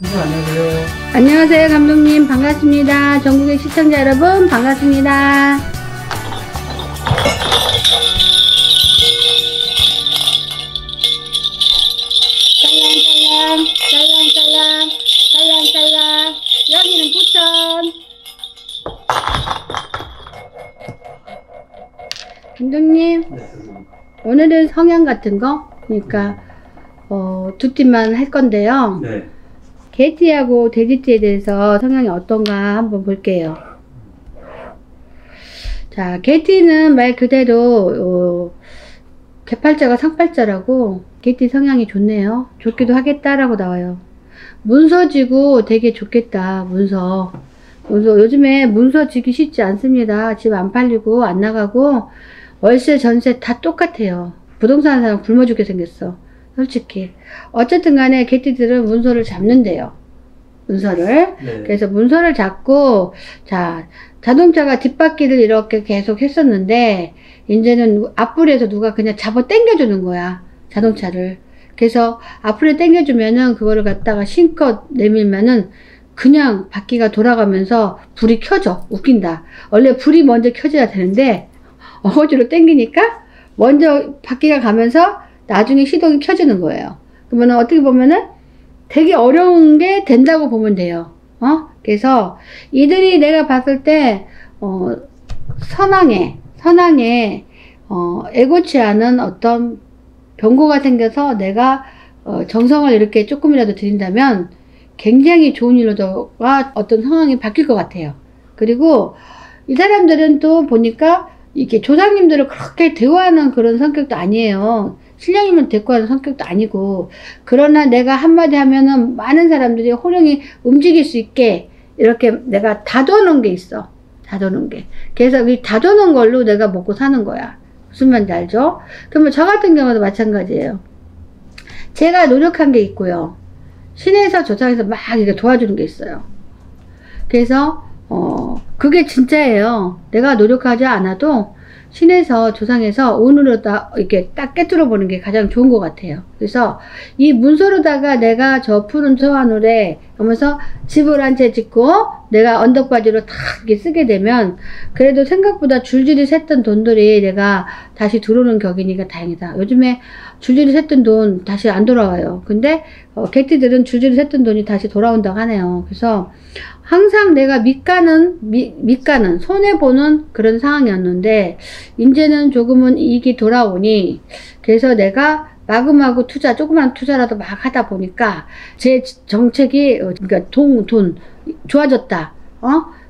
안녕하세요. 안녕하세요 감독님 반갑습니다 전국의 시청자 여러분 반갑습니다 짤랑짤랑 짤랑짤랑 짤랑짤랑 여기는 부천 감독님. 오늘은 성향 같은 거 그러니까 어, 두 팀만 할 건데요 네. 게티하고 데지티에 대해서 성향이 어떤가 한번 볼게요. 자, 게티는 말 그대로 어, 개팔자가 상팔자라고 게티 성향이 좋네요. 좋기도 하겠다라고 나와요. 문서 지고 되게 좋겠다. 문서. 문서 요즘에 문서 지기 쉽지 않습니다. 집 안 팔리고 안 나가고 월세 전세 다 똑같아요. 부동산 사람 굶어 죽게 생겼어. 솔직히. 어쨌든 간에 개띠들은 문서를 잡는데요. 문서를. 네. 그래서 문서를 잡고, 자, 자동차가 뒷바퀴를 이렇게 계속 했었는데, 이제는 앞불에서 누가 그냥 잡아 당겨주는 거야. 자동차를. 그래서 앞으로 당겨주면은 그거를 갖다가 신껏 내밀면은 그냥 바퀴가 돌아가면서 불이 켜져. 웃긴다. 원래 불이 먼저 켜져야 되는데, 어거지로 당기니까 먼저 바퀴가 가면서 나중에 시동이 켜지는 거예요. 그러면 어떻게 보면은 되게 어려운 게 된다고 보면 돼요. 어? 그래서 이들이 내가 봤을 때, 어, 선왕에, 선왕에, 어, 애고치 않은 어떤 병고가 생겨서 내가, 어, 정성을 이렇게 조금이라도 드린다면 굉장히 좋은 일로가 어떤 상황이 바뀔 것 같아요. 그리고 이 사람들은 또 보니까 이게 조상님들을 그렇게 대화하는 그런 성격도 아니에요. 신령님을 대꾸하는 성격도 아니고 그러나 내가 한마디 하면은 많은 사람들이 호령이 움직일 수 있게 이렇게 내가 다둬놓은 게 있어. 다둬놓은 게. 그래서 이 다둬놓은 걸로 내가 먹고 사는 거야. 무슨 말인지 알죠? 그러면 저 같은 경우도 마찬가지예요. 제가 노력한 게 있고요. 신에서 조상에서 막 이렇게 도와주는 게 있어요. 그래서 어 그게 진짜예요. 내가 노력하지 않아도 신에서 조상에서 오늘로 다 이렇게 딱 깨뚫어 보는 게 가장 좋은 것 같아요. 그래서 이 문서로다가 내가 저 푸른 소하늘에 하면서 집을 한 채 짓고 내가 언덕바지로 탁 이렇게 쓰게 되면 그래도 생각보다 줄줄이 샜던 돈들이 내가 다시 들어오는 격이니까 다행이다. 요즘에 줄줄이 샜던 돈 다시 안 돌아와요. 근데 어, 개띠들은 줄줄이 샜던 돈이 다시 돌아온다고 하네요. 그래서 항상 내가 밑가는 미, 밑가는 손해 보는 그런 상황이었는데 이제는 조금은 이익이 돌아오니 그래서 내가 마구마구 투자 조그만 투자라도 막 하다 보니까 제 정책이 어, 그러니까 돈돈 좋아졌다. 어?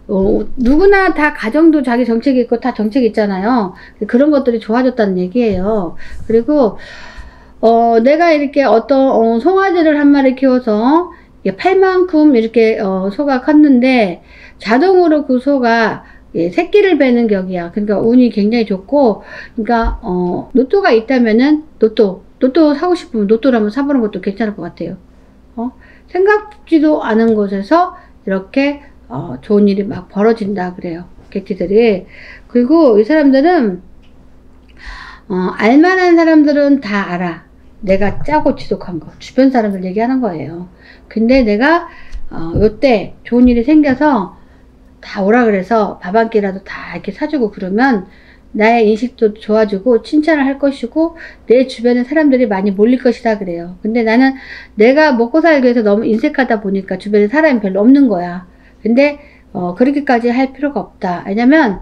어, 누구나 다 가정도 자기 정책이 있고 다 정책이 있잖아요. 그런 것들이 좋아졌다는 얘기예요. 그리고 어, 내가 이렇게 어떤 어, 송아지를 한 마리 키워서 팔만큼 이렇게 어, 소가 컸는데 자동으로 그 소가 예, 새끼를 베는 격이야. 그러니까 운이 굉장히 좋고, 그러니까 어, 로또가 있다면은 로또, 로또 사고 싶으면 로또를 한번 사보는 것도 괜찮을 것 같아요. 어? 생각지도 않은 곳에서 이렇게 어, 좋은 일이 막 벌어진다 그래요. 개티들이. 그리고 이 사람들은 어, 알만한 사람들은 다 알아. 내가 짜고 지독한 거. 주변 사람들 얘기하는 거예요. 근데 내가 어, 요때 좋은 일이 생겨서 다 오라 그래서 밥 한 끼라도 다 이렇게 사주고 그러면 나의 인식도 좋아지고 칭찬을 할 것이고 내 주변에 사람들이 많이 몰릴 것이다 그래요. 근데 나는 내가 먹고 살기 위해서 너무 인색하다 보니까 주변에 사람이 별로 없는 거야. 근데 어, 그렇게까지 할 필요가 없다. 왜냐면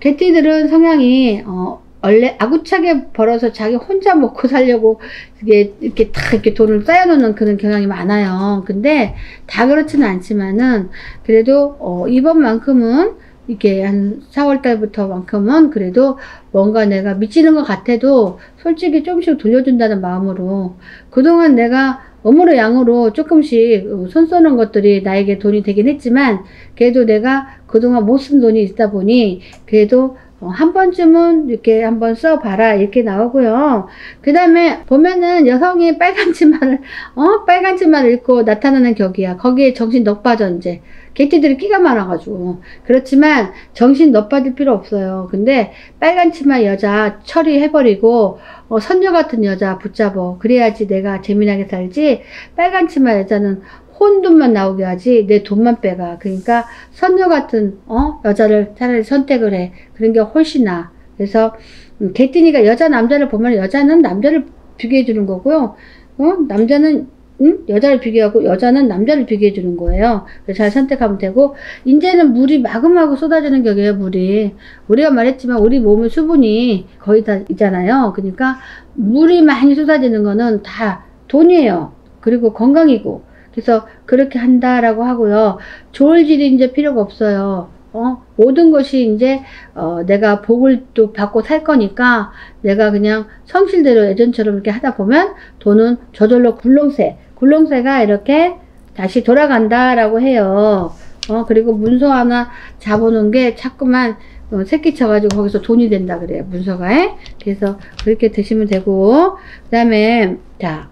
개띠들은 성향이 어, 원래 아구차게 벌어서 자기 혼자 먹고 살려고 이게 이렇게 다 이렇게 돈을 쌓여놓는 그런 경향이 많아요. 근데 다 그렇지는 않지만은 그래도 어, 이번만큼은 이게 한 4월 달부터만큼은 그래도 뭔가 내가 미치는 것 같아도 솔직히 조금씩 돌려준다는 마음으로 그동안 내가 어무로 양으로 조금씩 손 쏘는 것들이 나에게 돈이 되긴 했지만 그래도 내가 그동안 못 쓴 돈이 있다 보니 그래도 어, 한 번쯤은 이렇게 한번 써봐라 이렇게 나오고요. 그 다음에 보면은 여성이 빨간 치마를 어 빨간 치마를 입고 나타나는 격이야. 거기에 정신 넉 빠져 이제 개띠들이 끼가 많아가지고 그렇지만 정신 넉 빠질 필요 없어요. 근데 빨간 치마 여자 처리해버리고 어, 선녀 같은 여자 붙잡어 그래야지 내가 재미나게 살지 빨간 치마 여자는 혼돈만 나오게 하지 내 돈만 빼가. 그러니까 선녀 같은 어 여자를 차라리 선택을 해. 그런 게 훨씬 나. 그래서 음, 개띠니가 여자 남자를 보면 여자는 남자를 비교해 주는 거고요. 어 남자는 응? 여자를 비교하고 여자는 남자를 비교해 주는 거예요. 잘 선택하면 되고 이제는 물이 마구마구 쏟아지는 격이에요. 물이 우리가 말했지만 우리 몸의 수분이 거의 다 있잖아요. 그러니까 물이 많이 쏟아지는 거는 다 돈이에요. 그리고 건강이고 그래서 그렇게 한다라고 하고요. 질이 이제 필요가 없어요. 어, 모든 것이 이제, 어, 내가 복을 또 받고 살 거니까 내가 그냥 성실대로 예전처럼 이렇게 하다 보면 돈은 저절로 굴렁쇠, 굴렁쇠가 이렇게 다시 돌아간다라고 해요. 어, 그리고 문서 하나 잡아놓은 게 자꾸만 어, 새끼 쳐가지고 거기서 돈이 된다 그래요. 문서가. 에? 그래서 그렇게 드시면 되고, 그 다음에, 자,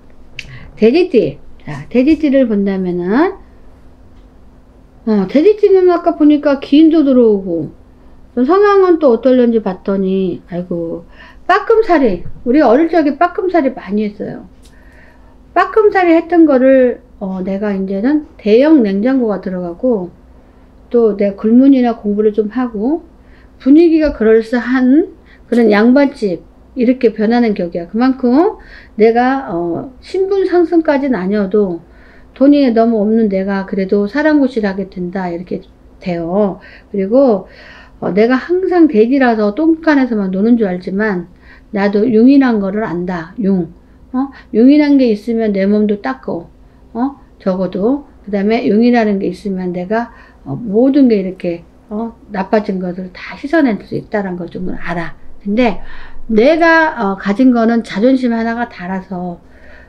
돼지띠. 자, 돼지띠를 본다면은, 어, 돼지띠는 아까 보니까 기인도 들어오고, 또 성향은 또 어떨런지 봤더니, 아이고, 빠끔살이, 우리 어릴 적에 빠끔살이 많이 했어요. 빠끔살이 했던 거를, 어, 내가 이제는 대형 냉장고가 들어가고, 또 내 굴문이나 공부를 좀 하고, 분위기가 그럴싸한 그런 양반집, 이렇게 변하는 격이야. 그만큼 내가, 어, 신분 상승까지는 아니어도, 돈이 너무 없는 내가 그래도 사랑구실 하게 된다. 이렇게 돼요. 그리고 어, 내가 항상 돼지라서 똥간에서만 노는 줄 알지만 나도 융이란 거를 안다. 융. 어? 융이란 게 있으면 내 몸도 닦고 어? 적어도 그 다음에 융이라는 게 있으면 내가 어, 모든 게 이렇게 어? 나빠진 것을 다 씻어낼 수 있다는 걸 좀 알아. 근데 내가 어, 가진 거는 자존심 하나가 달아서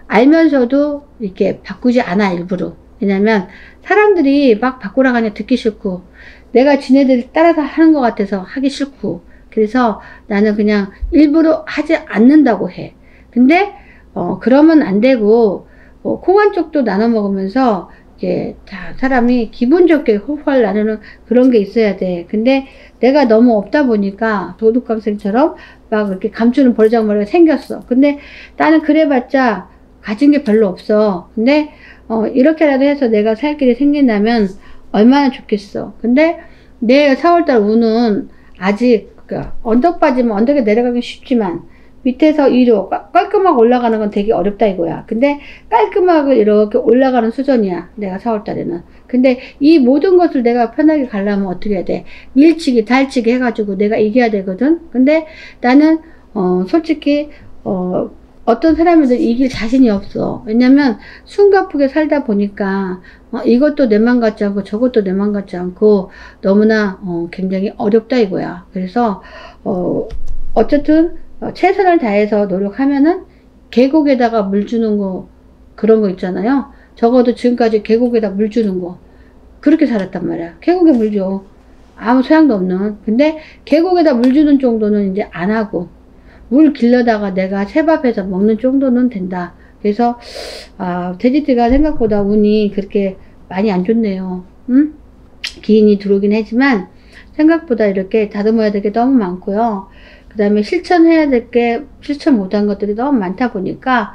알면서도 이렇게 바꾸지 않아 일부러. 왜냐면 사람들이 막 바꾸라고 하냐 듣기 싫고 내가 지네들 따라서 하는 것 같아서 하기 싫고 그래서 나는 그냥 일부러 하지 않는다고 해. 근데 어 그러면 안 되고 어, 콩한 쪽도 나눠 먹으면서 이게 다 사람이 기분 좋게 호흡을 나누는 그런 게 있어야 돼 근데 내가 너무 없다 보니까 도둑감생처럼 막 이렇게 감추는 버르장머리가 생겼어 근데 나는 그래봤자 가진 게 별로 없어. 근데 어, 이렇게라도 해서 내가 살 길이 생긴다면 얼마나 좋겠어. 근데 내 4월달 운은 아직 그 언덕 빠지면 언덕에 내려가기 쉽지만 밑에서 위로 깔- 깔끔하게 올라가는 건 되게 어렵다 이거야. 근데 깔끔하게 이렇게 올라가는 수준이야. 내가 4월달에는. 근데 이 모든 것을 내가 편하게 가려면 어떻게 해야 돼? 밀치기, 달치기 해가지고 내가 이겨야 되거든. 근데 나는 어, 솔직히 어, 어떤 사람들은 이길 자신이 없어. 왜냐면 숨가쁘게 살다 보니까 어, 이것도 내 맘 같지 않고 저것도 내 맘 같지 않고 너무나 어, 굉장히 어렵다 이거야. 그래서 어, 어쨌든 어, 최선을 다해서 노력하면은 계곡에다가 물 주는 거 그런 거 있잖아요. 적어도 지금까지 계곡에다 물 주는 거 그렇게 살았단 말이야. 계곡에 물 줘. 아무 소양도 없는. 근데 계곡에다 물 주는 정도는 이제 안 하고 물 길러다가 내가 채밥해서 먹는 정도는 된다. 그래서 아, 돼지띠가 생각보다 운이 그렇게 많이 안 좋네요. 응? 기인이 들어오긴 하지만 생각보다 이렇게 다듬어야 될 게 너무 많고요. 그 다음에 실천해야 될 게 실천 못한 것들이 너무 많다 보니까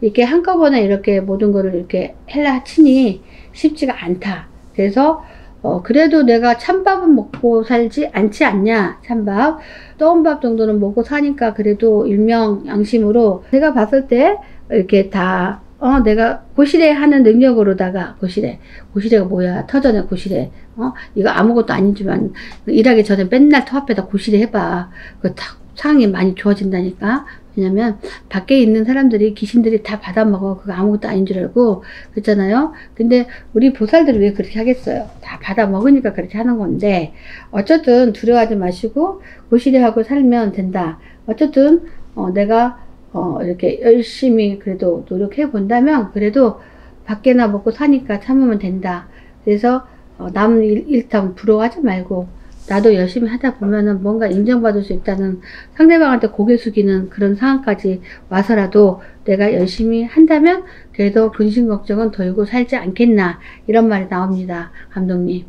이렇게 한꺼번에 이렇게 모든 거를 이렇게 헬라 치니 쉽지가 않다. 그래서 어, 그래도 내가 찬밥은 먹고 살지 않지 않냐, 찬밥. 떠온 밥 정도는 먹고 사니까 그래도 일명 양심으로 제가 봤을 때 이렇게 다, 어, 내가 고시래 하는 능력으로다가, 고시래. 고시래가 뭐야? 터전에 고시래. 어, 이거 아무것도 아니지만 일하기 전에 맨날 터 앞에다 고시래 해봐. 그탁 상황이 많이 좋아진다니까. 왜냐면 밖에 있는 사람들이 귀신들이 다 받아먹어. 그거 아무것도 아닌 줄 알고 그랬잖아요. 근데 우리 보살들이 왜 그렇게 하겠어요? 다 받아먹으니까 그렇게 하는 건데 어쨌든 두려워하지 마시고 고시리하고 살면 된다. 어쨌든 어, 내가 어, 이렇게 열심히 그래도 노력해 본다면 그래도 밖에나 먹고 사니까 참으면 된다. 그래서 어, 남 일, 일tam 부러워하지 말고 나도 열심히 하다 보면은 뭔가 인정받을 수 있다는 상대방한테 고개 숙이는 그런 상황까지 와서라도 내가 열심히 한다면 그래도 근심 걱정은 덜고 살지 않겠나 이런 말이 나옵니다. 감독님.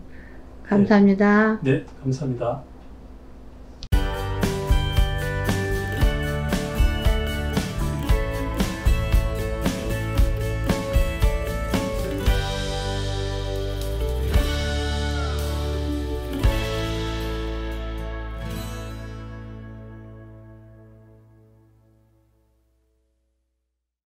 감사합니다. 네, 감사합니다.